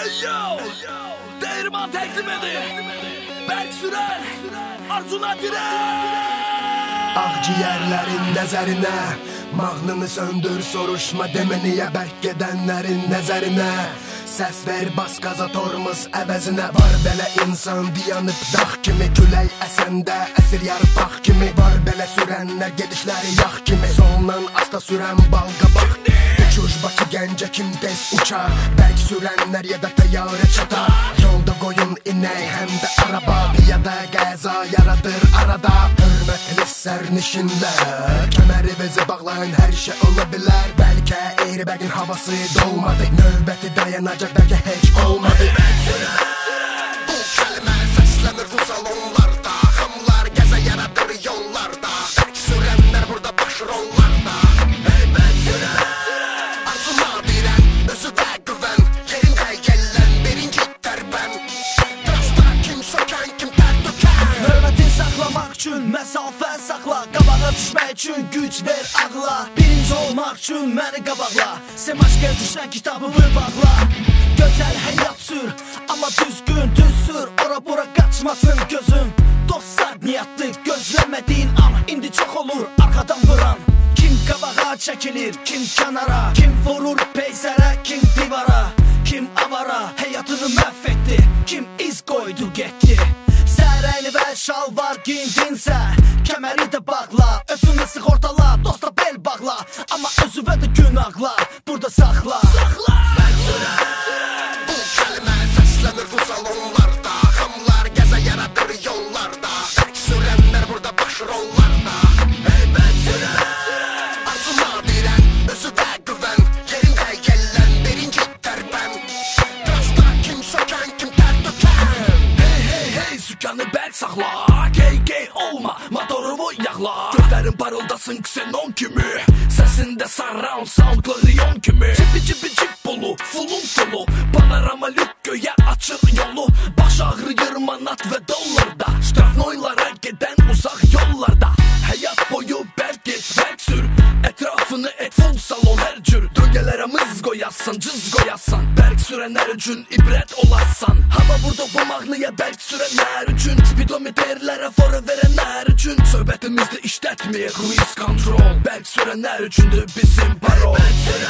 Yo, Değirman teklif edir. Berk Sürer, Arzuna Direk. Akciğerlerin nəzərinə Mahnını söndür soruşma demə niyə bərk gedənlərin nəzərinə Səs ver bas qaza tormuz əvəzinə Var belə insan dayanıb dağ kimi. Külək əsəndə əsir yarpaq kimi. Var belə sürənlər gedişləri yax kimi. Soldan asta sürən bal qabaq Uçuş Bakı gəncə kim tez uçar? Bərk sürənlər ya da təyyarə çatar. Yolda qoyun inək həm də araba. Piyada qəza yaradır arada. Hörmətli sərnişinlər Kəməri bizi bağlayan hər şey ola bilər Bəlkə Eyribəqin havası dolmadı Növbəti dayanacaq bəlkə heç olmadı. Bu kəlmə səslənir bu salonlarda də güvən Yerində gələn birinci dərbən Trasta kim sökən, kim tər dökən Hörməti saxlamaq üçün məsafə saxla Qabağa düşmək üçün güc ver ağla Birinci olmaq üçün məni qabaqla Semaşqə düşən kitabımı bağla. Gözəl həyat sür Amma düzgün düz sür. Ora bura qaçmasın gözün Dostlar niyyatlı gözləmədiyin an. İndi çox olur arxadan vuran Kim qabağa çəkilir, kim kənara Kim vurur peyzərə, kim divara Kim avara, həyatını məhv etdi Kim berk sakla Gey gey olma motorumu yakla Gözlerin parıldasın ksenon kimi? Sesinde surround sound klarion kimi? Cipi cipi cip bulu fulun fulu Panorama lük göğe açır yolu. Baş ağrıyır manat ve Mız qoyasan, cız qoyasan Bərk sürənlər üçün ibrət olasan Hava burada bu mahnıya bərk sürənlər üçün. Spidometrlərə fora verənlər üçün. Söhbətimizdə işlətməyək Ruiz kontrol Bərk sürənlər üçündür bizim parol. Bu